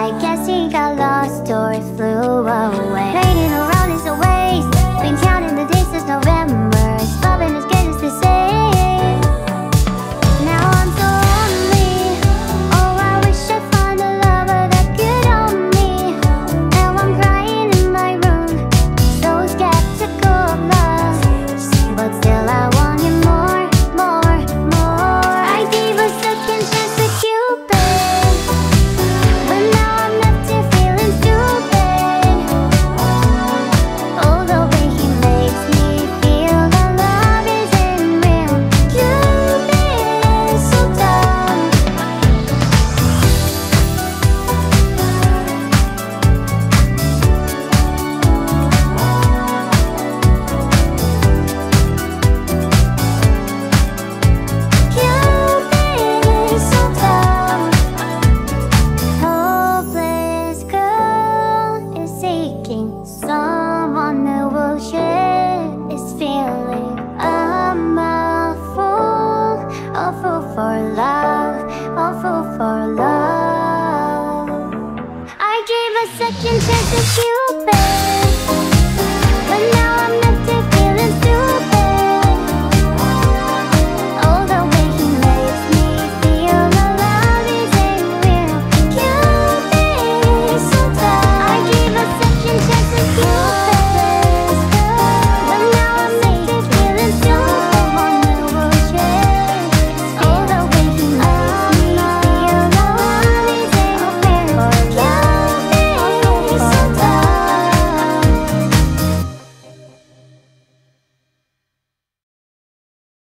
I guess he got lost or flew away. for love, all full for love. I gave a second chance to Cupid.